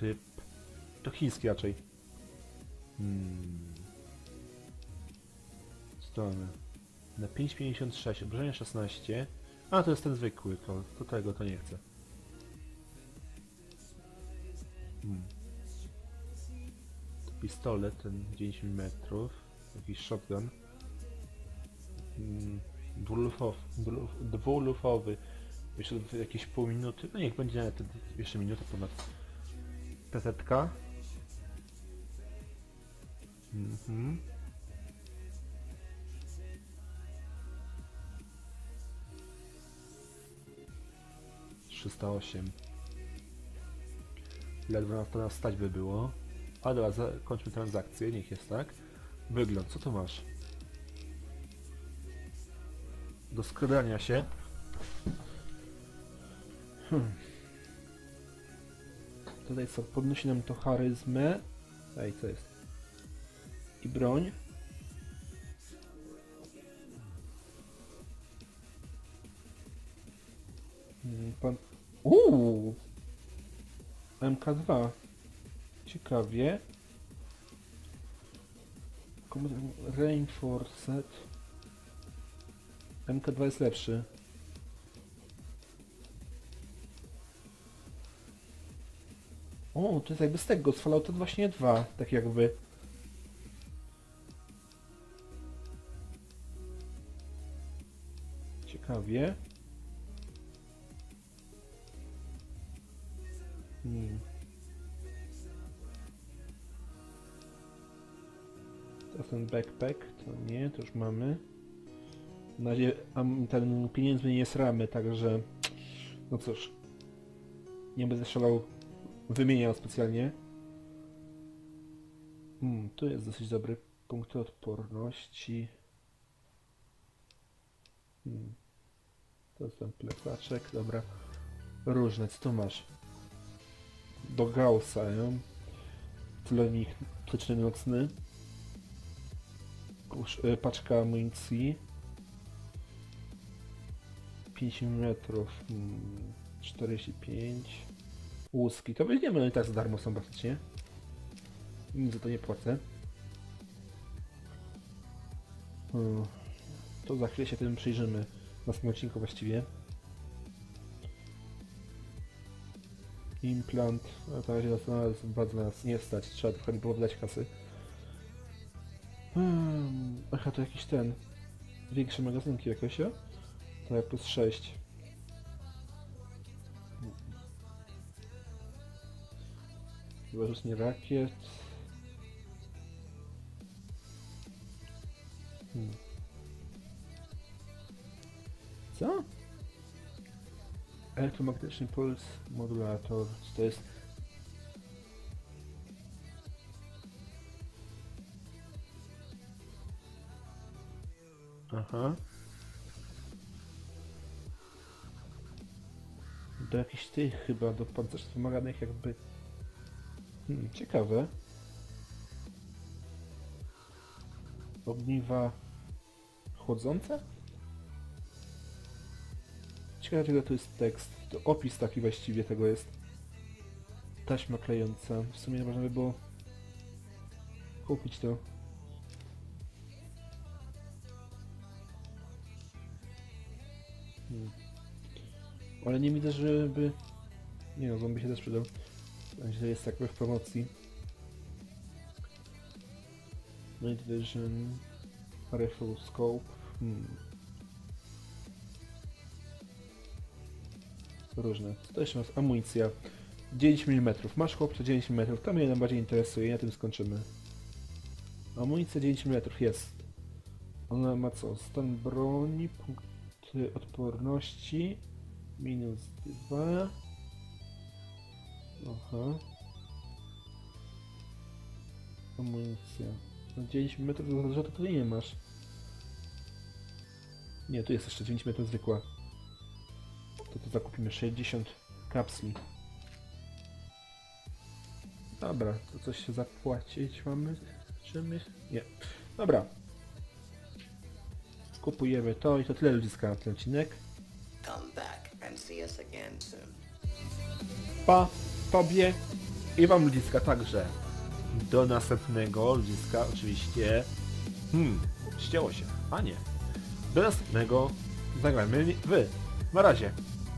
typ... To chiński raczej. Hmm. Strony. Na 5,56, obrażenia 16. A, to jest ten zwykły, to, to tego to nie chcę. Hmm. To pistolet, ten 10 mm, jakiś shotgun. Hmm. Dwulufowy, dwuluf- dwulufowy. Jeszcze jakieś pół minuty, no niech będzie nawet jeszcze minutę ponad. PZ-ka. Mhm. Trzysta osiem. Ledwo na to nas stać by było. Ale dobra, zakończmy transakcję, niech jest tak. Wygląd, co tu masz? Do skradania się. Hmm. Tutaj co, podnosi nam to charyzmę. Ej, co jest? I broń. Mm, Pan... Uuu! MK2. Ciekawie. Reinforced. MK2 jest lepszy. O, to jest jakby z tego, z Fallouta właśnie 2, tak jakby. Ciekawie. Hmm. To ten backpack, to nie, to już mamy. Na razie ten pieniędzmi nie sramy, także no cóż. Nie będę strzelał, wymieniał specjalnie. Hmm, tu jest dosyć dobry punkt odporności. Hmm. To jest ten plecaczek, dobra. Różne, co tu masz? Do Gaussa, nie? Celownik przyczny nocny. Y, paczka amunicji. 5 metrów. Hmm, 45. Łuski. To weźmiemy, one i tak za darmo są praktycznie. Nic za to nie płacę. Hmm. To za chwilę się tym przyjrzymy. W następnym odcinku właściwie. Implant. To razie nas, nas bardzo nas nie stać. Trzeba trochę było wydać kasy. Hmm. Aha, to jakiś ten. Większe magazynki jakoś, o? Tak, plus 6. Wyrzutnie rakiet. Hmm. Co? Elektromagnetyczny puls modulator. Co to jest? Aha. Do jakichś tych chyba, do pancerzy wymaganych jakby... Hmm, ciekawe. Ogniwa chłodzące? Ciekawe czego to jest tekst. To opis taki właściwie tego jest. Taśma klejąca. W sumie można by było kupić to. Hmm. Ale nie widzę, żeby... Nie no, zombie się też przydał. Że jest jakby w promocji. Night Vision, Rifle Scope. Hmm. Różne. Co to jeszcze masz? Amunicja. 9 mm. Masz chłopcze 9 mm. To mnie najbardziej interesuje i na tym skończymy. Amunicja 9 mm jest. Ona ma co? Stan broni, punkty odporności. Minus 2. Aha. Amunicja. No 9 metrów to za to tutaj nie masz. Nie, tu jest jeszcze 9 metrów zwykła. To to zakupimy 60 kapsli. Dobra, to coś się zapłacić mamy? Czy my? Nie. Dobra. Kupujemy to i to tyle ludziska na ten odcinek. Come back and see us again soon. Pa tobie i wam ludziska także. Do następnego ludziska oczywiście. Hmm, ścięło się. A nie. Do następnego zagrajmy wy. Na razie.